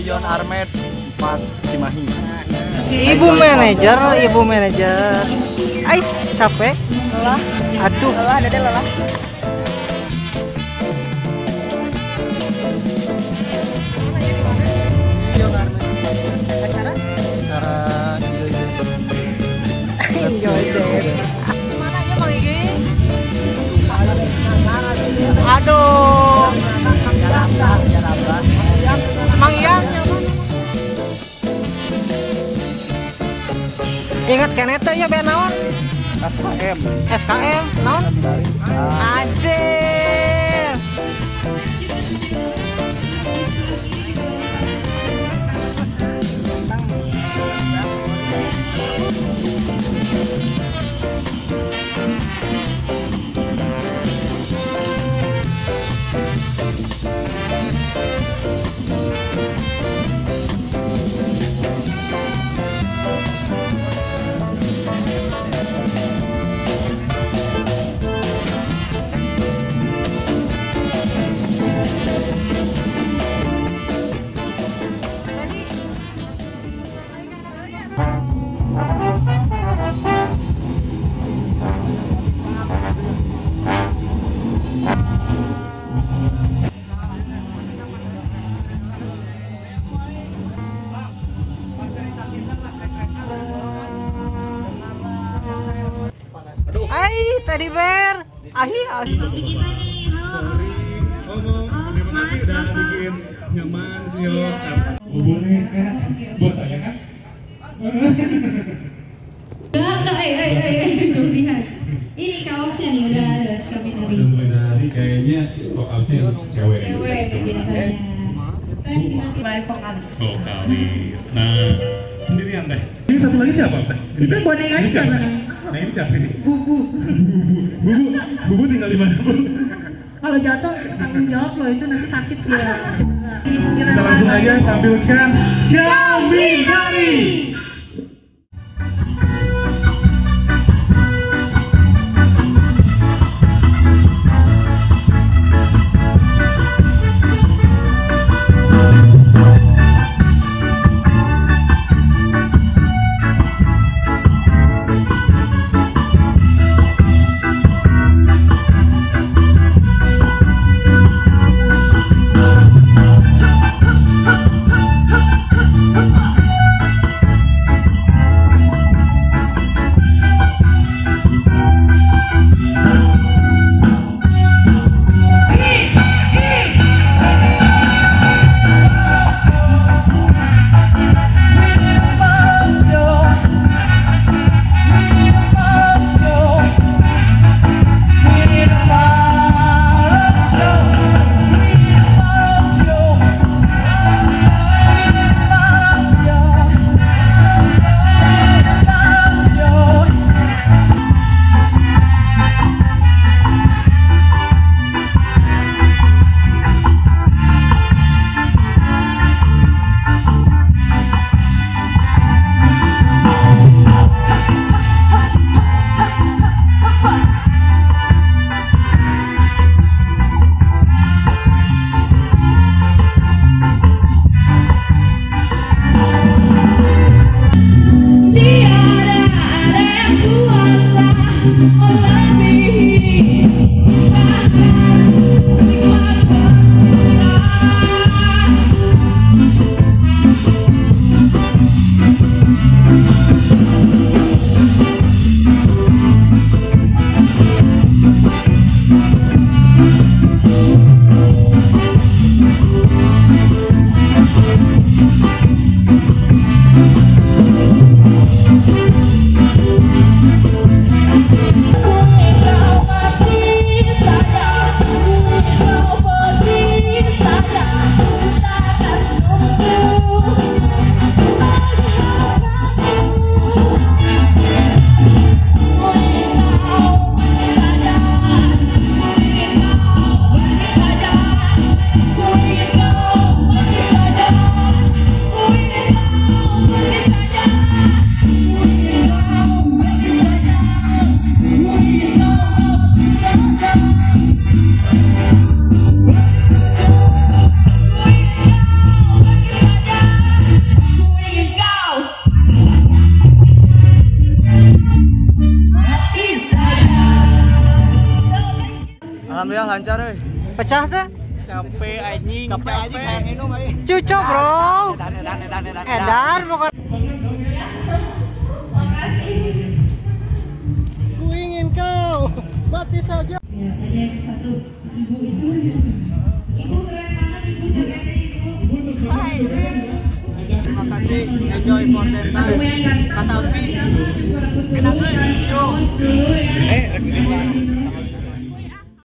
Yon Armed 4 Cimahi. Ibu manajer, ibu manajer. Ais, capek? Lelah, Aduh, lelah, dede lelah. Acara? Cara enjoy deh. Ingat itu ya naon? SKM. SKM naon? Aduh. Hai, teddy bear. Ahi, ahi. udah bikin nyaman sih boleh kan buat saya kan Enggak, enggak, eh, eh, eh, eh, berlebihan. Ini kaosnya nih udah ada kami dari udah mulai dari kayaknya vokalnya cewek cewek biasanya. Teh nanti Baik vokalis. vokalis nah sendirian teh ini satu lagi siapa teh Itu bonekanya Ini siapa? Nah ini siapa ini? Bubu bubu bubu bubu tinggal di mana bu? Kalau jatuh tanggung jawab loh itu nanti sakit dia. kita langsung aja tampilkan kami dari Alhamdulillah lancar euy. Pecah teh? Capek anjing. Capek anjing kayak minum euy. Cuco bro. Edan edan edan edan. Edan bukan. Ku ingin kau mati saja. Ya, ada yang satu ibu itu. Ibu keren banget ibu jogetnya ibu. Terima kasih. Enjoy for the time. Kata Upi. Kenapa? Eh,